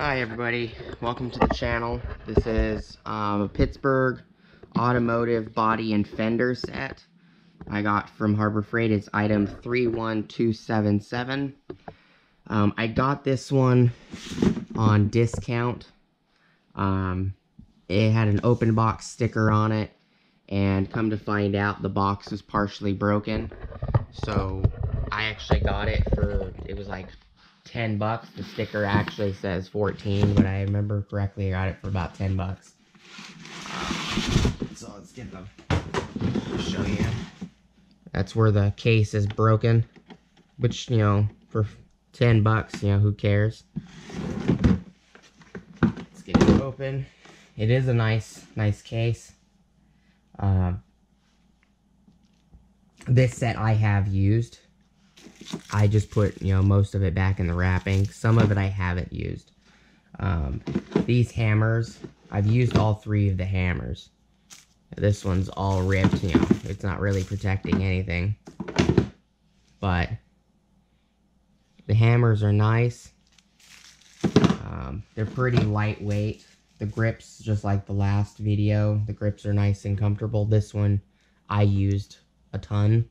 Hi everybody, welcome to the channel. This is um, a Pittsburgh automotive body and fender set I got from Harbor Freight. It's item 31277. Um, I got this one on discount. Um, it had an open box sticker on it and come to find out the box was partially broken. So I actually got it for, it was like 10 bucks. The sticker actually says 14, but I remember correctly I got it for about 10 bucks. So let's get them. Show you. That's where the case is broken, which, you know, for 10 bucks, you know, who cares? Let's get it open. It is a nice, nice case. Uh, this set I have used. I just put, you know, most of it back in the wrapping. Some of it I haven't used. Um, these hammers, I've used all three of the hammers. This one's all ripped, you know, it's not really protecting anything. But the hammers are nice. Um, they're pretty lightweight. The grips, just like the last video, the grips are nice and comfortable. This one I used a ton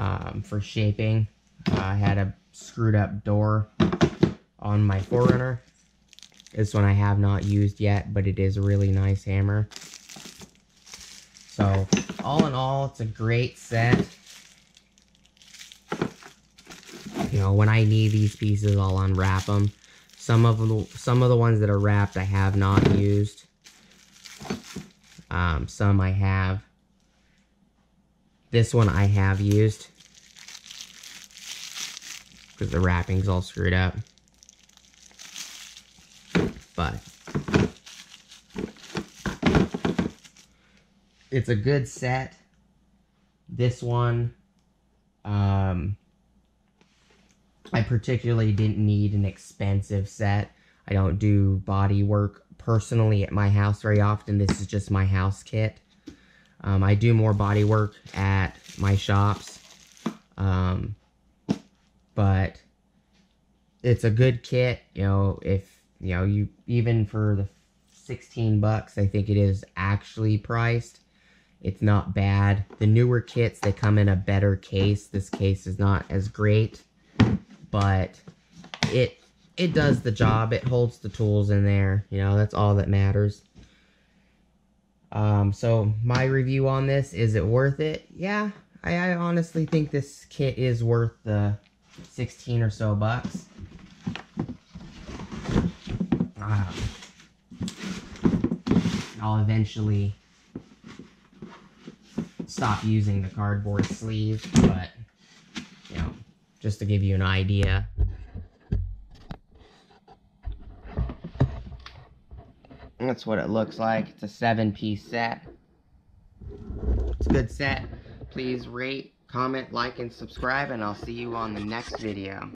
um, for shaping. Uh, I had a screwed up door on my 4Runner. This one I have not used yet, but it is a really nice hammer. So, all in all, it's a great set. You know, when I need these pieces, I'll unwrap them. Some of the some of the ones that are wrapped I have not used. Um, some I have. This one I have used. Because the wrapping's all screwed up. But. It's a good set. This one. Um, I particularly didn't need an expensive set. I don't do body work personally at my house very often. This is just my house kit. Um, I do more body work at my shops. Um, but it's a good kit, you know, if, you know, you, even for the 16 bucks, I think it is actually priced. It's not bad. The newer kits, they come in a better case. This case is not as great, but it, it does the job. It holds the tools in there. You know, that's all that matters. Um, so my review on this, is it worth it? Yeah, I, I honestly think this kit is worth the 16 or so bucks. Uh, I'll eventually stop using the cardboard sleeve, but, you know, just to give you an idea. That's what it looks like. It's a seven piece set. It's a good set. Please rate, comment, like, and subscribe, and I'll see you on the next video.